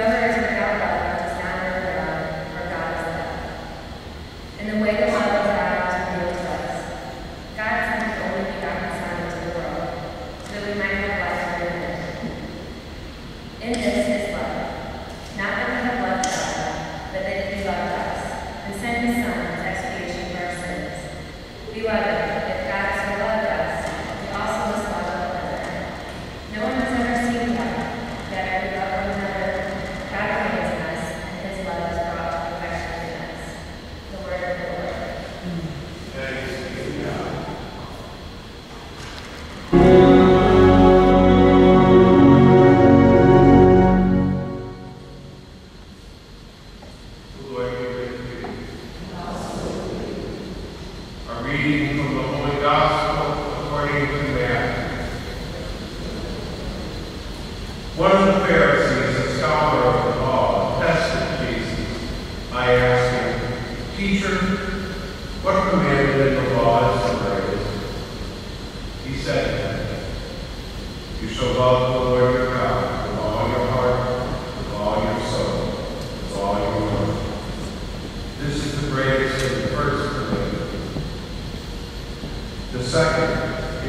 whoever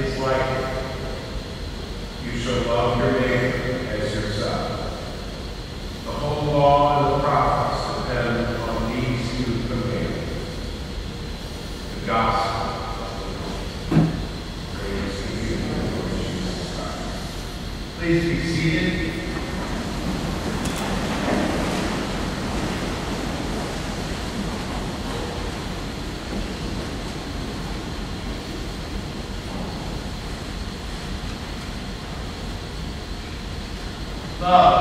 is like it. You shall love your neighbor as yourself. The whole law 하나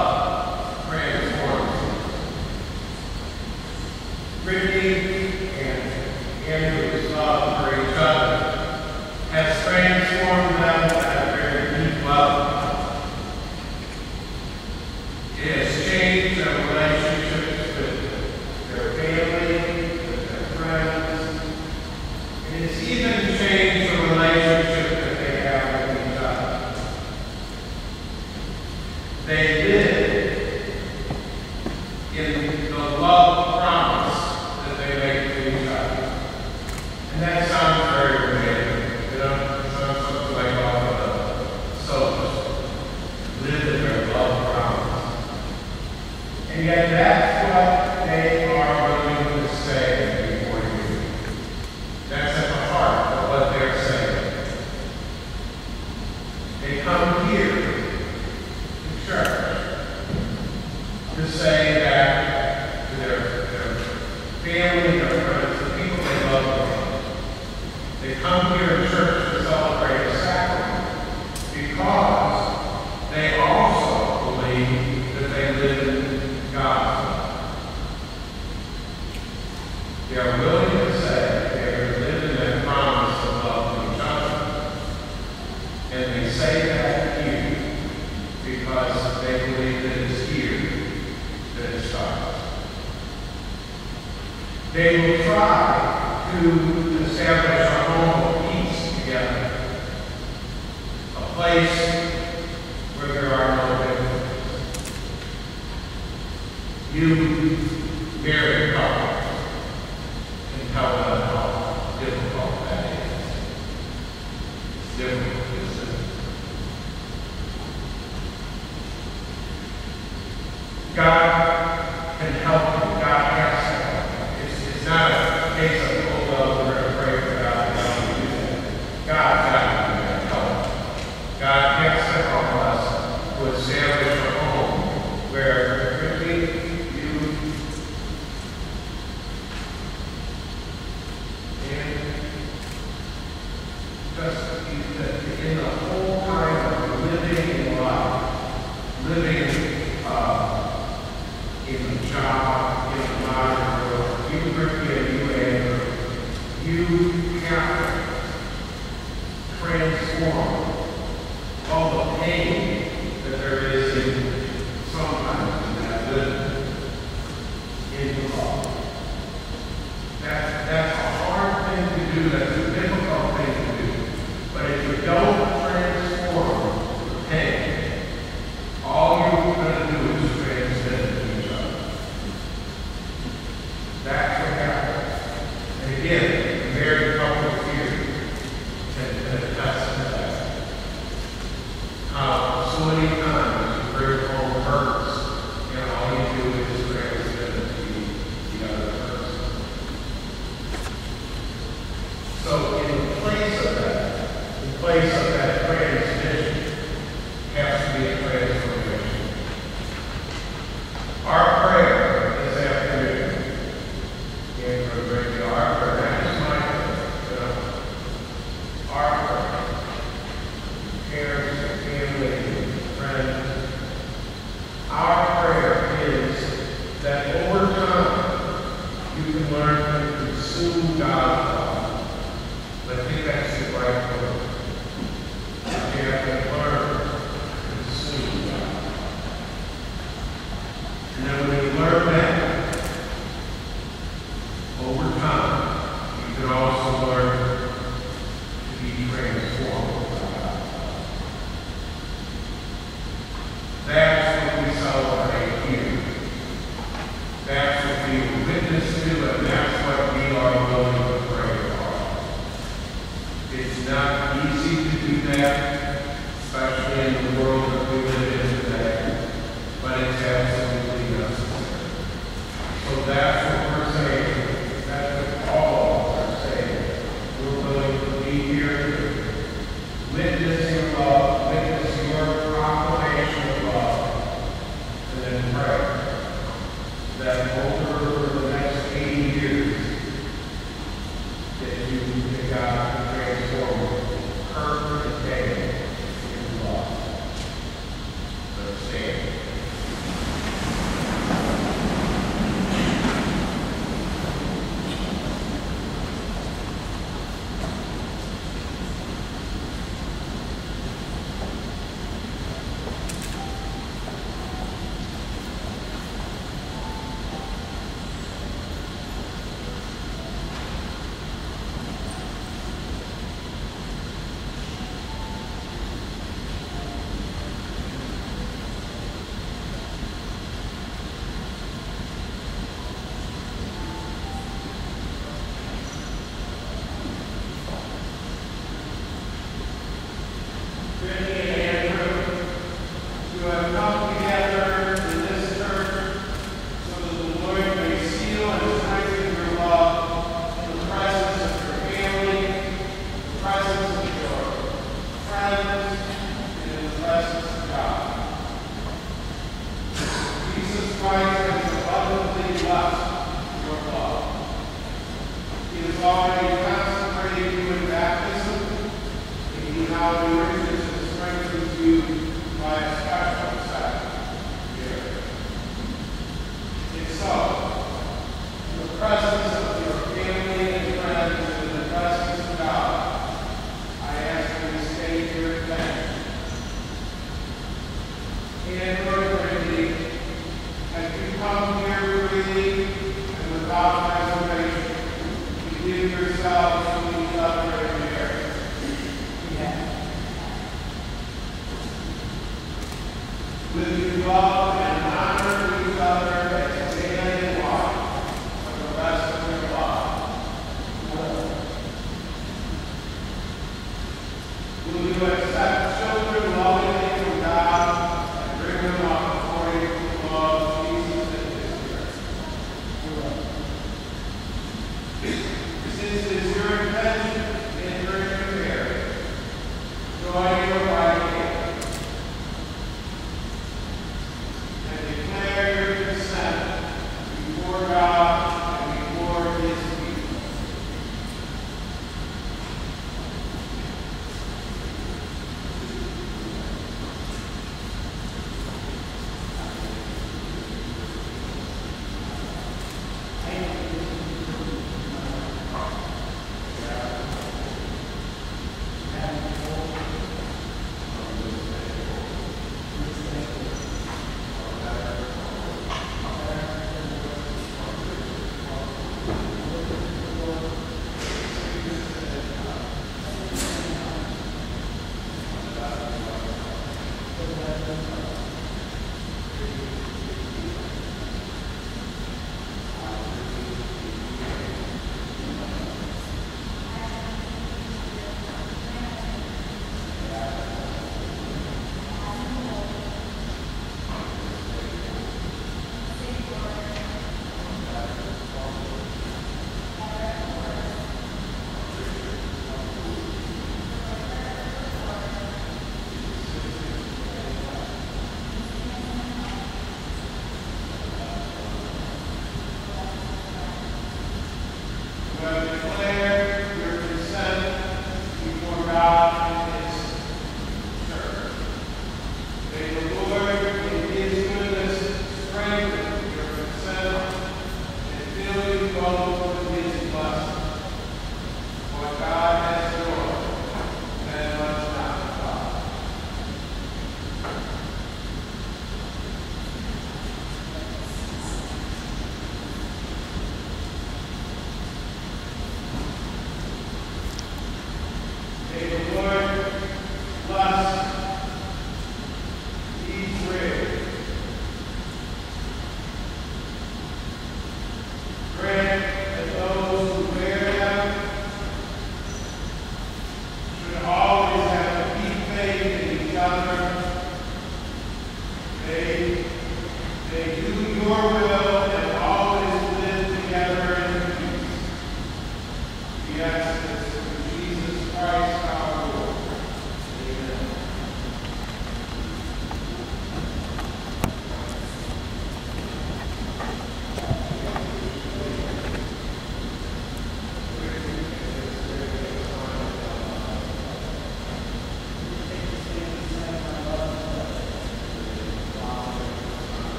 yourselves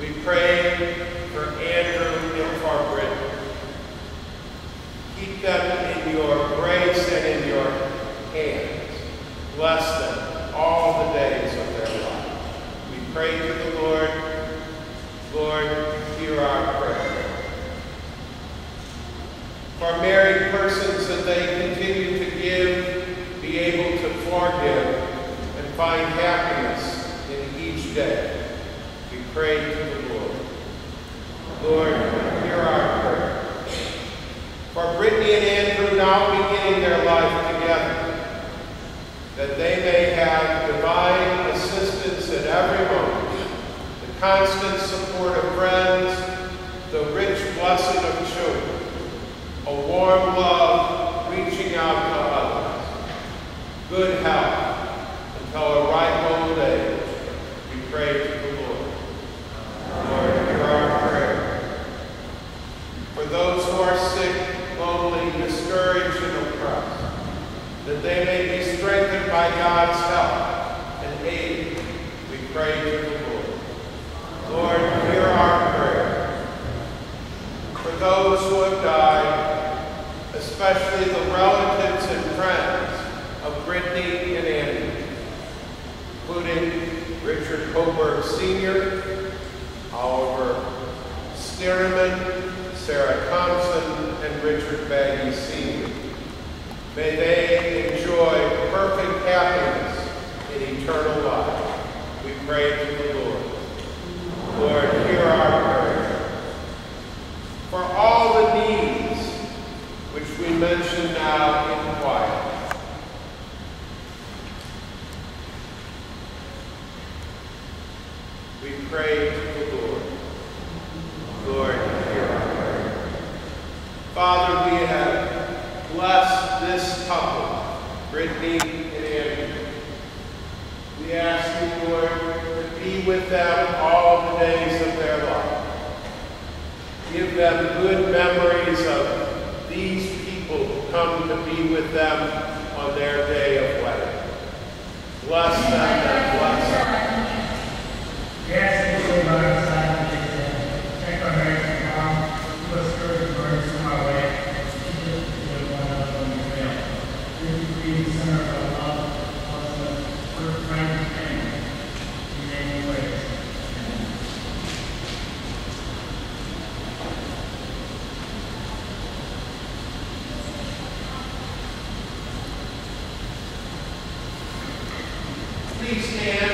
We pray for Andrew and for Keep them in your grace and in your hands. Bless them all the days of their life. We pray to the Lord. Lord, hear our prayer. For married persons that they continue to give, be able to forgive and find happiness in each day. We pray Lord. Hear our prayer. For Brittany and Andrew now beginning their life together, that they may have divine assistance at every moment, the constant support of friends, the rich blessing of children, a warm love reaching out to others, good health until a ripe old age. We pray to the Lord. Lord, hear our prayer. For those who are sick, lonely, discouraged, and oppressed, that they may be strengthened by God's help and aid, we pray to the Lord. Lord, hear our prayer. For those who have died, especially the relatives and friends of Brittany and Andy, including Richard Coburg Sr., Oliver Stearman, Sarah Thompson, and Richard Baggy Sr. May they enjoy perfect happiness in eternal life. We pray to the Lord. Lord, hear our prayer. For all the needs which we mention now in quiet, we pray to the Lord. Lord, hear our prayer. Father, we have blessed this couple, Brittany and Andrew. We ask you, Lord, to be with them all the days of their life. Give them good memories of these people who come to be with them on their day of wedding. Bless them. Yes, we will learn sign of Check our marriage now. Give us courage to learn from our way. Teach us to do one another when we fail. Give us to be the center of our love. Bless us. We're friends and in many ways. Please stand.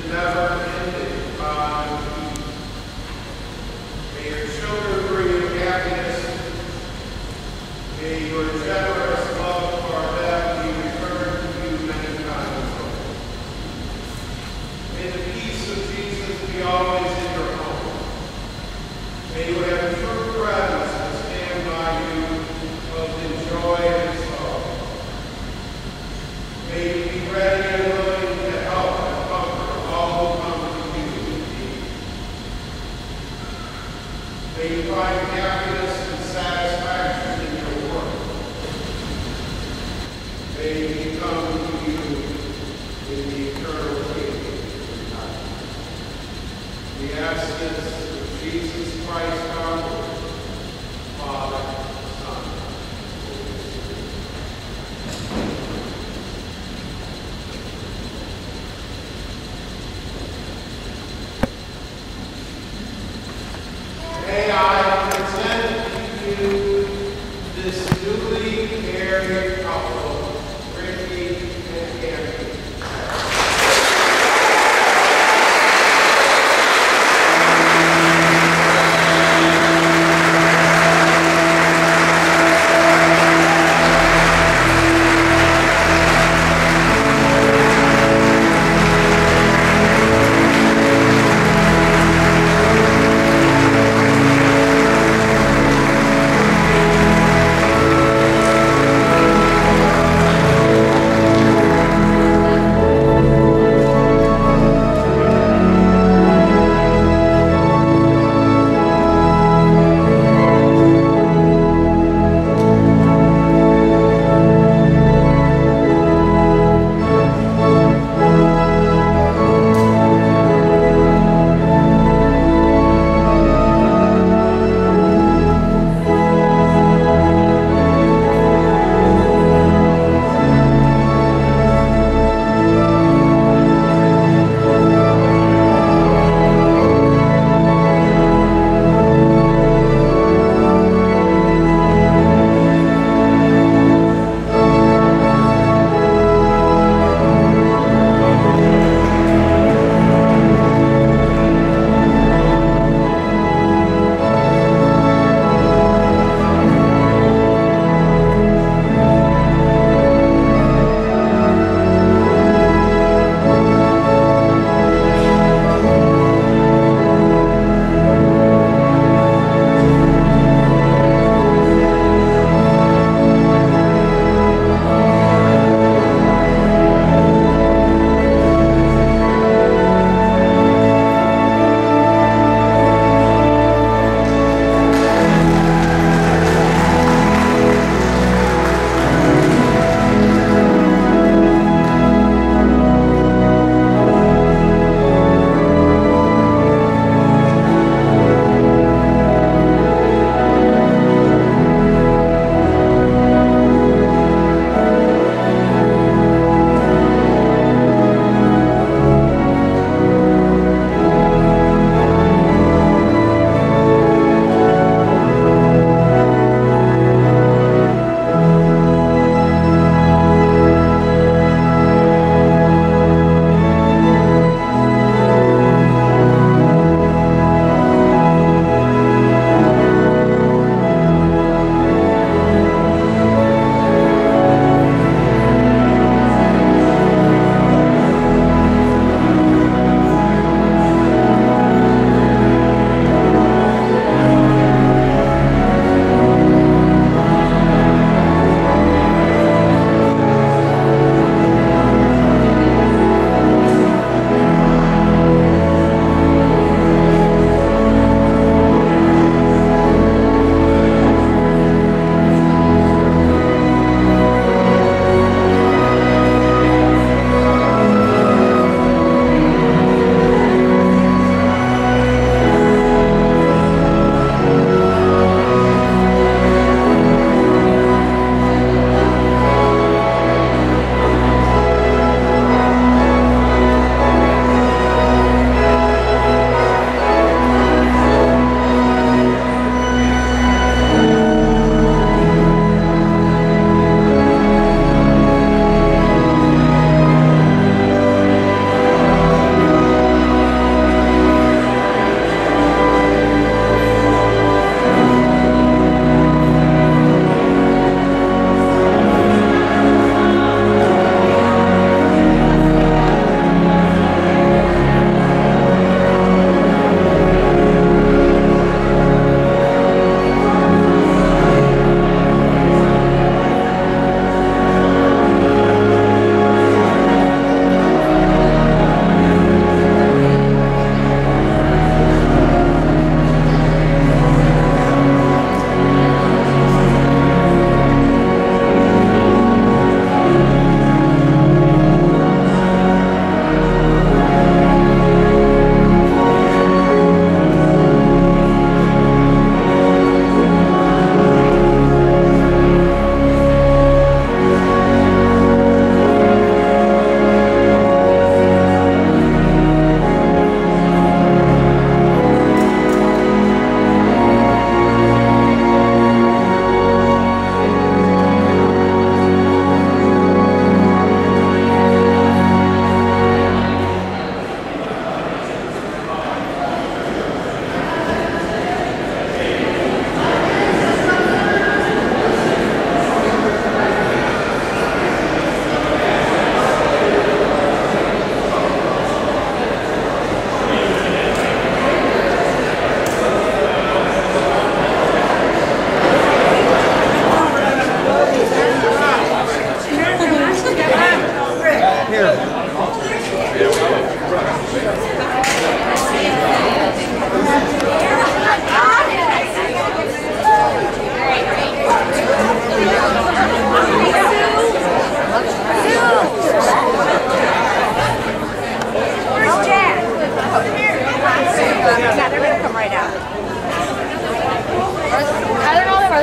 To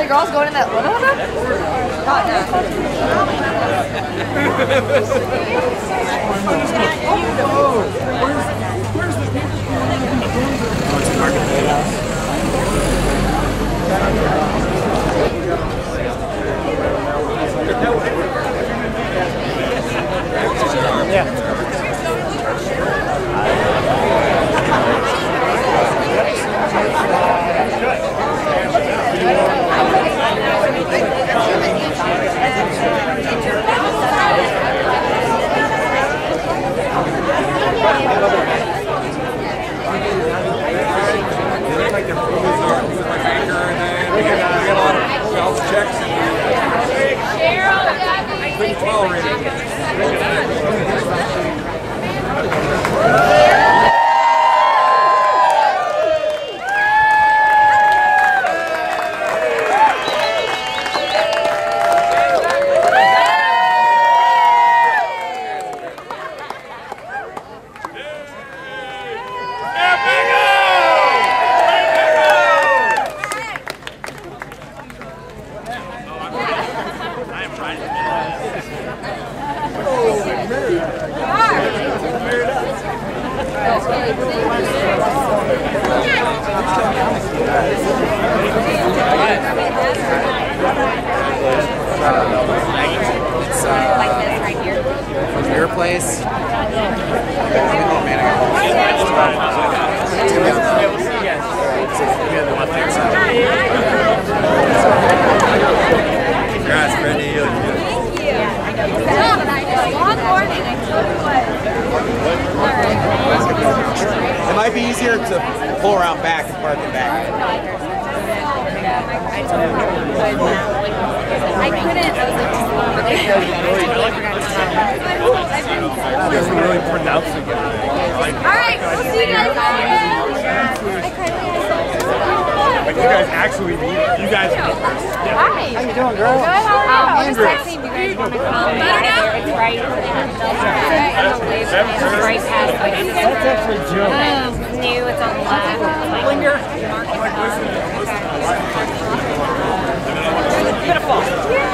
the girls going in that little one? Where's the? Oh, it's a Place. Oh man, I got It's gonna be on the, it's gonna be on the left hand side. Congrats, Brittany. You look good. Long morning, I told you what. It might be easier to pull around back and park it back. I couldn't, I was like, You guys are really pronouncing it. Alright, we'll see you guys Like you guys actually meet. You guys first. Hi. How you doing, girl? Good, how are you? I'm just texting you guys want to come. Better now? It's right. It's right past. That's actually Joe. It's new, it's on the left. Linger. Beautiful.